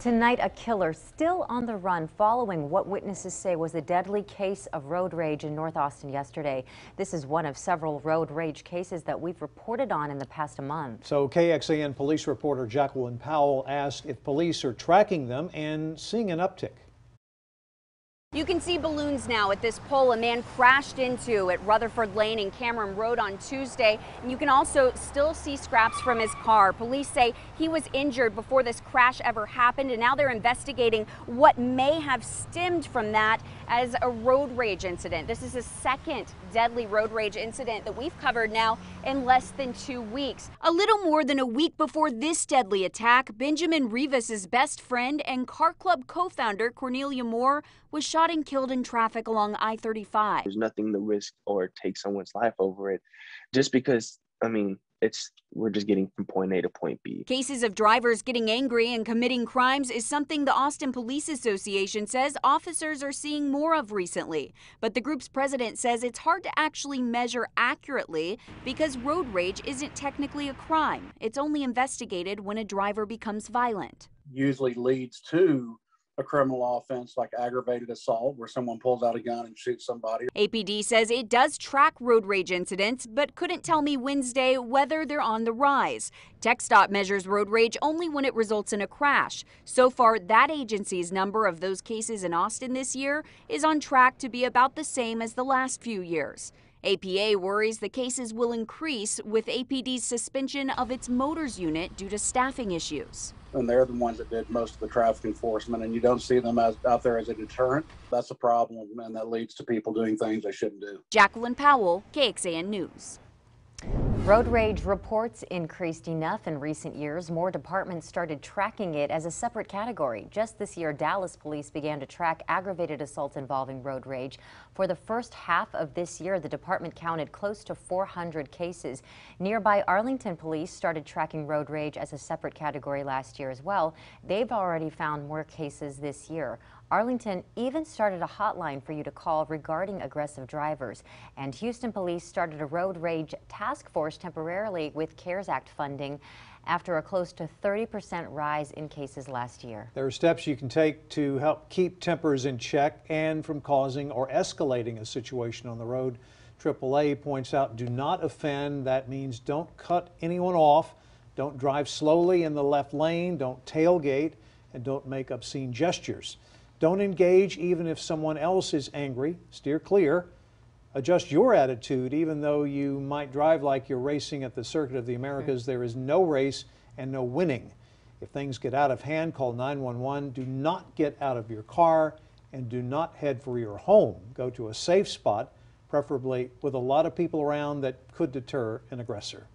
Tonight, a killer still on the run following what witnesses say was a deadly case of road rage in North Austin yesterday. This is one of several road rage cases that we've reported on in the past month. So KXAN police reporter Jacqueline Powell asked if police are tracking them and seeing an uptick. You can see balloons now at this pole a man crashed into at Rutherford Lane and Cameron Road on Tuesday. And you can also still see scraps from his car. Police say he was injured before this crash ever happened, and now they're investigating what may have stemmed from that as a road rage incident. This is the second deadly road rage incident that we've covered now in less than two weeks. A little more than a week before this deadly attack, Benjamin Rivas's best friend and car club co-founder Cornelia Moore was shot and killed in traffic along I-35. There's nothing to risk or take someone's life over it just because, I mean, it's we're just getting from point A to point B. Cases of drivers getting angry and committing crimes is something the Austin Police Association says officers are seeing more of recently. But the group's president says it's hard to actually measure accurately because road rage isn't technically a crime. It's only investigated when a driver becomes violent. Usually leads to a criminal offense like aggravated assault where someone pulls out a gun and shoots somebody. APD says it does track road rage incidents, but couldn't tell me Wednesday whether they're on the rise. TxDOT measures road rage only when it results in a crash. So far, that agency's number of those cases in Austin this year is on track to be about the same as the last few years. APA worries the cases will increase with APD's suspension of its motors unit due to staffing issues. And they're the ones that did most of the traffic enforcement, and you don't see them as, out there as a deterrent. That's a problem, and that leads to people doing things they shouldn't do. Jacqueline Powell, KXAN News. Road rage reports increased enough in recent years. More departments started tracking it as a separate category. Just this year, Dallas police began to track aggravated assaults involving road rage. For the first half of this year, the department counted close to 400 cases. Nearby Arlington police started tracking road rage as a separate category last year as well. They've already found more cases this year. Arlington even started a hotline for you to call regarding aggressive drivers. And Houston police started a road rage task force temporarily with CARES Act funding after a close to 30% rise in cases last year. There are steps you can take to help keep tempers in check and from causing or escalating a situation on the road. AAA points out do not offend. That means don't cut anyone off, don't drive slowly in the left lane, don't tailgate, and don't make obscene gestures. Don't engage even if someone else is angry. Steer clear. Adjust your attitude even though you might drive like you're racing at the Circuit of the Americas. There is no race and no winning. If things get out of hand, call 911. Do not get out of your car and do not head for your home. Go to a safe spot, preferably with a lot of people around that could deter an aggressor.